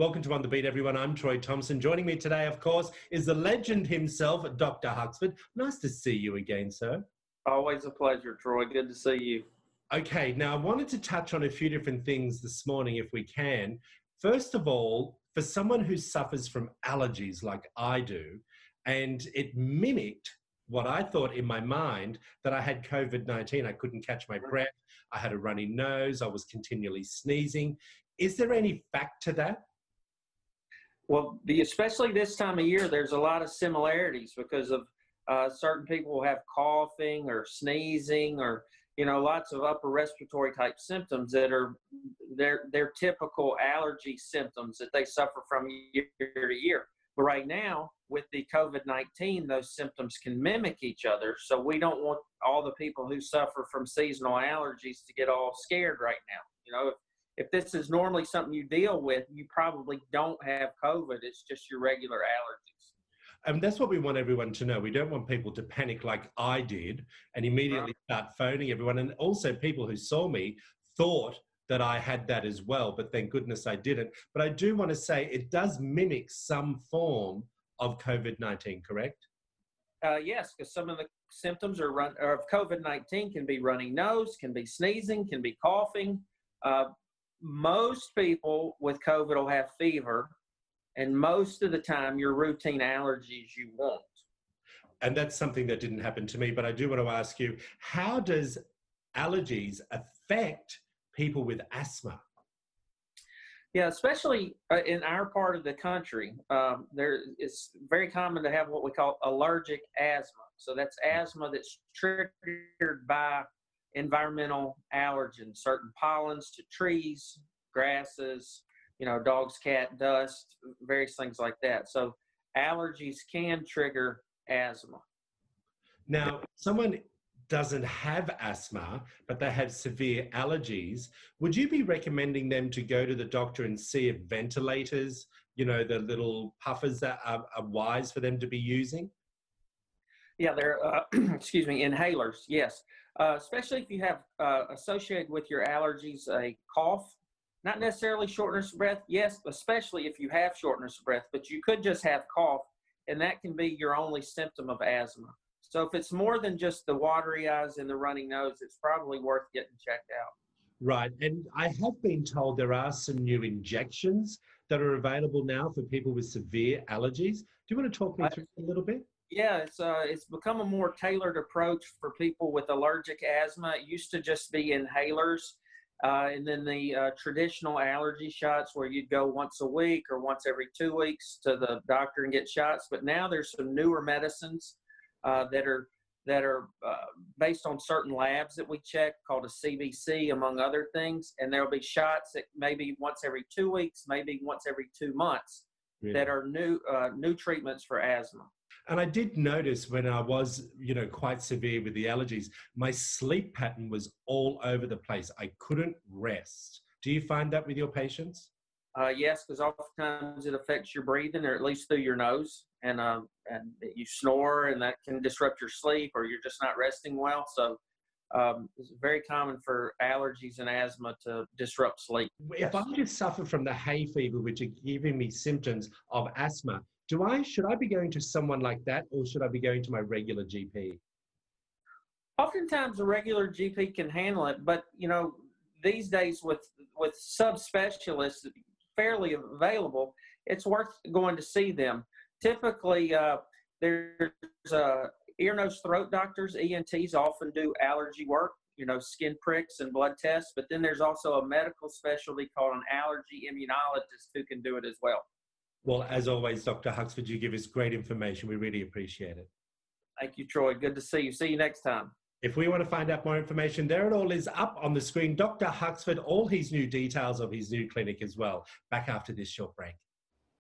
Welcome to On the Beat, everyone. I'm Troy Thompson. Joining me today, of course, is the legend himself, Dr. Huxford. Nice to see you again, sir. Always a pleasure, Troy. Good to see you. Okay, now I wanted to touch on a few different things this morning, if we can. First of all, for someone who suffers from allergies like I do, and it mimicked what I thought in my mind that I had COVID 19. I couldn't catch my breath. I had a runny nose. I was continually sneezing. Is there any fact to that? Well, the, especially this time of year, there's a lot of similarities because of uh, certain people will have coughing or sneezing or you know lots of upper respiratory type symptoms that are their their typical allergy symptoms that they suffer from year to year. But right now, with the COVID 19, those symptoms can mimic each other. So we don't want all the people who suffer from seasonal allergies to get all scared right now. You know, if, this is normally something you deal with, you probably don't have COVID. It's just your regular allergies. And that's what we want everyone to know. We don't want people to panic like I did and immediately start phoning everyone. And also, people who saw me thought that I had that as well, but thank goodness I didn't. But I do want to say it does mimic some form of COVID 19, correct? Uh, yes, because some of the symptoms are run, of COVID 19 can be running nose, can be sneezing, can be coughing. Uh, most people with COVID will have fever, and most of the time, your routine allergies you won't. And that's something that didn't happen to me, but I do want to ask you how does allergies affect people with asthma. Yeah, especially uh, in our part of the country, um, there it's very common to have what we call allergic asthma. So that's asthma that's triggered by environmental allergens, certain pollens to trees, grasses, you know, dogs, cat, dust, various things like that. So allergies can trigger asthma. Now, someone doesn't have asthma, but they have severe allergies, would you be recommending them to go to the doctor and see if ventilators, you know, the little puffers that are, are wise for them to be using? Yeah, they're, uh, excuse me, inhalers, yes. Uh, especially if you have uh, associated with your allergies a cough, not necessarily shortness of breath, yes, especially if you have shortness of breath, but you could just have cough, and that can be your only symptom of asthma. So if it's more than just the watery eyes and the running nose, it's probably worth getting checked out. Right. And I have been told there are some new injections that are available now for people with severe allergies. Do you want to talk me through a little bit? Yeah, it's uh, it's become a more tailored approach for people with allergic asthma. It used to just be inhalers, uh, and then the uh, traditional allergy shots where you'd go once a week or once every two weeks to the doctor and get shots. But now there's some newer medicines uh, that are that are uh, based on certain labs that we check called a CBC among other things and there'll be shots that maybe once every two weeks maybe once every two months really? that are new uh, new treatments for asthma and I did notice when I was, you know, quite severe with the allergies, my sleep pattern was all over the place. I couldn't rest. Do you find that with your patients? Uh, yes, because oftentimes it affects your breathing, or at least through your nose, and um, and you snore, and that can disrupt your sleep, or you're just not resting well. So um, it's very common for allergies and asthma to disrupt sleep. If I just suffer from the hay fever, which are giving me symptoms of asthma, do I should I be going to someone like that, or should I be going to my regular GP? Oftentimes, a regular GP can handle it, but you know these days with with subspecialists fairly available, it's worth going to see them. Typically, uh, there's uh, ear, nose, throat doctors, ENTs often do allergy work, you know, skin pricks and blood tests, but then there's also a medical specialty called an allergy immunologist who can do it as well. Well, as always, Dr. Huxford, you give us great information. We really appreciate it. Thank you, Troy. Good to see you. See you next time. If we want to find out more information, there it all is up on the screen. Dr. Huxford, all his new details of his new clinic as well. Back after this short break.